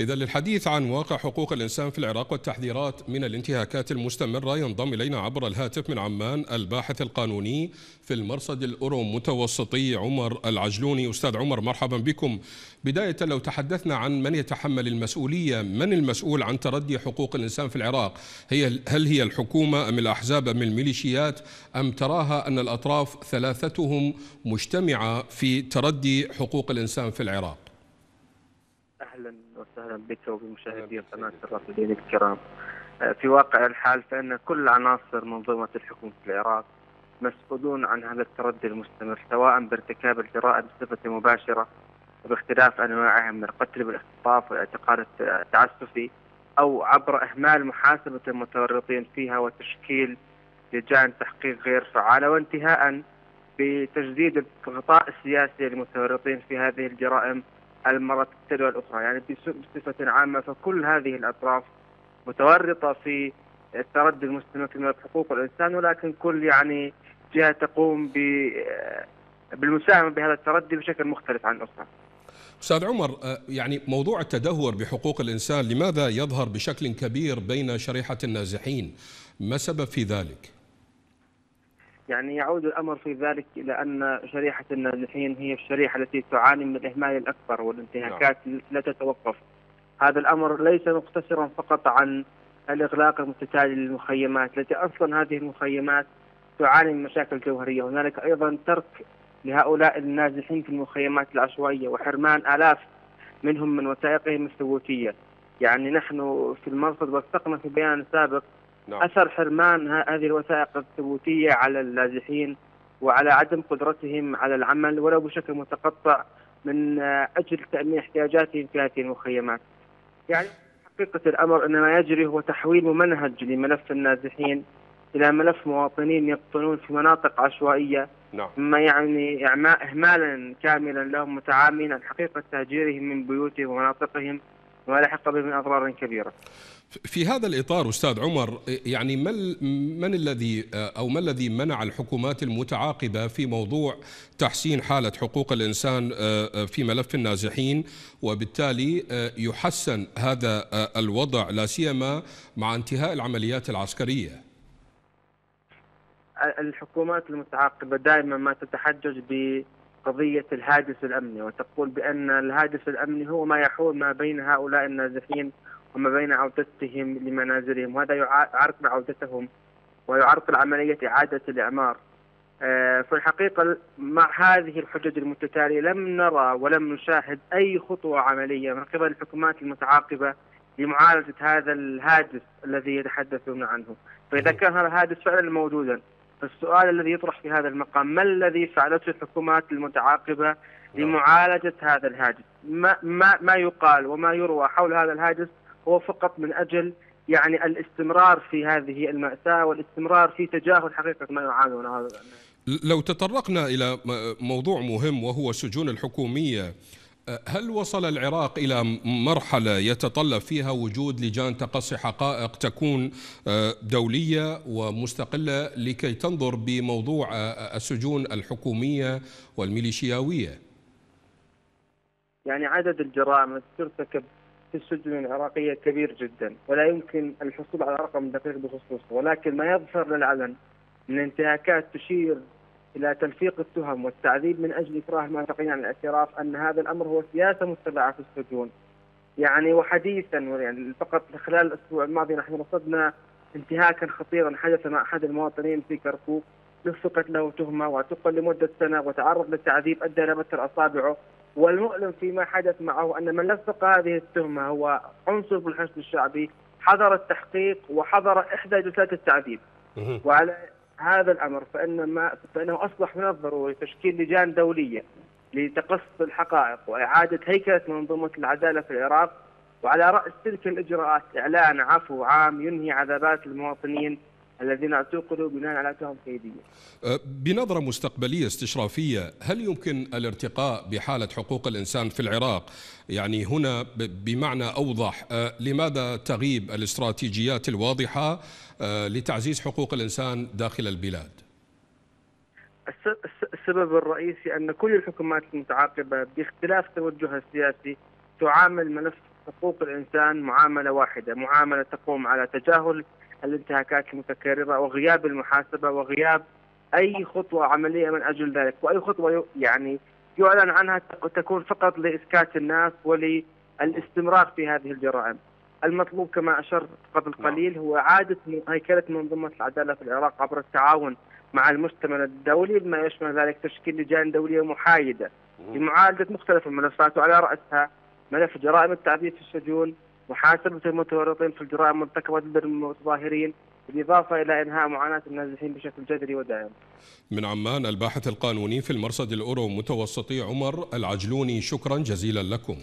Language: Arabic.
إذا للحديث عن واقع حقوق الإنسان في العراق والتحذيرات من الانتهاكات المستمرة ينضم إلينا عبر الهاتف من عمان الباحث القانوني في المرصد الأورو متوسطي عمر العجلوني. أستاذ عمر مرحبا بكم. بداية لو تحدثنا عن من يتحمل المسؤولية من المسؤول عن تردي حقوق الإنسان في العراق؟ هي هل هي الحكومة أم الأحزاب أم الميليشيات أم تراها أن الأطراف ثلاثتهم مجتمعة في تردي حقوق الإنسان في العراق؟ أهلا. وسهلا بك وبمشاهدي قناة الرافدين الكرام. آه، في واقع الحال فإن كل عناصر منظومة الحكم في العراق مسؤولون عن هذا التردي المستمر سواء بارتكاب الجرائم بصفة مباشرة باختلاف انواعها من القتل بالاختطاف والاعتقال التعسفي أو عبر إهمال محاسبة المتورطين فيها وتشكيل لجان تحقيق غير فعاله وانتهاء بتجديد الغطاء السياسي للمتورطين في هذه الجرائم المرة تلو الأخرى يعني بصفة عامة فكل هذه الأطراف متورطة في التردي المستمر في حقوق الإنسان ولكن كل يعني جهة تقوم بالمساهمة بهذا التردي بشكل مختلف عن الأخرى أستاذ عمر يعني موضوع التدهور بحقوق الإنسان لماذا يظهر بشكل كبير بين شريحة النازحين؟ ما سبب في ذلك؟ يعني يعود الأمر في ذلك إلى أن شريحة النازحين هي الشريحة التي تعاني من الإهمال الأكبر والانتهاكات نعم. لا تتوقف. هذا الأمر ليس مقتصرا فقط عن الإغلاق المتتالي للمخيمات التي أصلا هذه المخيمات تعاني من مشاكل جوهرية، هنالك أيضا ترك لهؤلاء النازحين في المخيمات العشوائية وحرمان آلاف منهم من وثائقهم الثبوتية. يعني نحن في المرصد وثقنا في بيان سابق نعم. أثر حرمان هذه الوثائق الثبوتية على اللاجئين وعلى عدم قدرتهم على العمل ولو بشكل متقطع من أجل تأمين احتياجاتهم في هذه المخيمات. يعني حقيقة الأمر ان ما يجري هو تحويل ممنهج لملف النازحين إلى ملف مواطنين يقطنون في مناطق عشوائية نعم. ما يعني اهمالا كاملا لهم متعامين عن حقيقة تهجيرهم من بيوتهم ومناطقهم وما لحق به من أضرار كبيرة. في هذا الإطار أستاذ عمر يعني من من الذي أو ما الذي منع الحكومات المتعاقبة في موضوع تحسين حالة حقوق الإنسان في ملف النازحين وبالتالي يحسن هذا الوضع لا سيما مع انتهاء العمليات العسكرية. الحكومات المتعاقبة دائما ما تتحجج بقضيه الهاجس الأمني وتقول بأن الهاجس الأمني هو ما يحول ما بين هؤلاء النازحين وما بين عودتهم لمنازلهم وهذا يعرقل عودتهم ويعرقل عملية إعادة الإعمار. آه، في الحقيقة مع هذه الحجج المتتالية لم نرى ولم نشاهد أي خطوة عملية من قبل الحكومات المتعاقبة لمعالجة هذا الهاجس الذي يتحدثون عنه. فإذا كان هذا الهاجس فعلا موجودا فالسؤال الذي يطرح في هذا المقام ما الذي فعلته الحكومات المتعاقبة. لمعالجة هذا الهاجس ما, ما, ما يقال وما يروى حول هذا الهاجس هو فقط من أجل يعني الاستمرار في هذه المأساة والاستمرار في تجاهل حقيقة ما يعانون هذا لو تطرقنا إلى موضوع مهم وهو السجون الحكومية هل وصل العراق إلى مرحلة يتطلب فيها وجود لجان تقصي حقائق تكون دولية ومستقلة لكي تنظر بموضوع السجون الحكومية والميليشياوية؟ يعني عدد الجرائم التي ترتكب في السجون العراقية كبير جدا ولا يمكن الحصول على رقم دقيق بخصوصه ولكن ما يظهر للعلن من انتهاكات تشير إلى تلفيق التهم والتعذيب من أجل إكراه المعتقلين عن الاعتراف أن هذا الأمر هو سياسة متبعة في السجون. يعني وحديثا يعني فقط خلال الأسبوع الماضي نحن رصدنا انتهاكا خطيرا حدث مع أحد المواطنين في كركوك لفقت له تهمة واعتقل لمدة سنة وتعرض للتعذيب أدى إلى بتر أصابعه والمؤلم فيما حدث معه أن من لفق هذه التهمة هو عنصر بالحشد الشعبي حضر التحقيق وحضر إحدى جلسات التعذيب. وعلى هذا الأمر فإن ما فإنه أصبح من الضروري تشكيل لجان دولية لتقصي الحقائق وإعادة هيكلة منظومة العدالة في العراق وعلى رأس تلك الإجراءات إعلان عفو عام ينهي عذابات المواطنين الذين اعتقلوا بناء على تهم كيديه. أه، بنظرة مستقبلية استشرافية، هل يمكن الارتقاء بحالة حقوق الإنسان في العراق؟ يعني هنا بمعنى أوضح، أه، لماذا تغيب الاستراتيجيات الواضحة أه، لتعزيز حقوق الإنسان داخل البلاد؟ السبب الرئيسي أن كل الحكومات المتعاقبة باختلاف توجهها السياسي تعامل ملف حقوق الإنسان معاملة واحدة معاملة تقوم على تجاهل الانتهاكات المتكررة وغياب المحاسبة وغياب أي خطوة عملية من أجل ذلك. وأي خطوة يعني يعلن عنها تكون فقط لإسكات الناس وللاستمرار في هذه الجرائم. المطلوب كما أشرت قبل نعم. قليل هو إعادة هيكلة منظومة العدالة في العراق عبر التعاون مع المجتمع الدولي بما يشمل ذلك تشكيل لجان دولية محايدة لمعالجة مختلف الملفات وعلى رأسها ملف جرائم التعذيب في السجون محاسبة المتورطين في الجرائم المرتكبة ضد المتظاهرين بالإضافة إلى إنهاء معاناة النازحين بشكل جذري ودائم. من عمان الباحث القانوني في المرصد الأورو متوسطي عمر العجلوني شكرا جزيلا لكم.